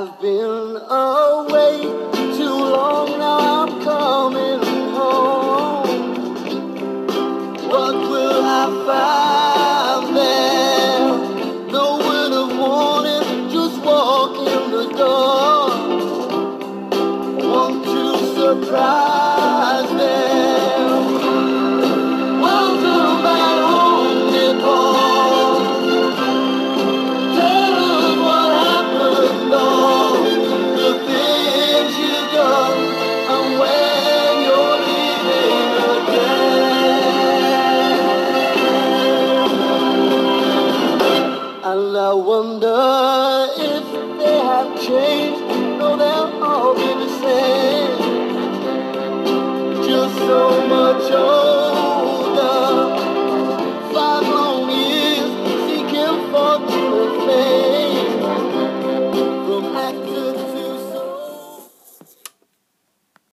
I've been away too long now. I'm coming home. What will I find there? No word of warning, just walk in the door. Want to surprise And I wonder if they have changed, no, they'll all be the same. Just so much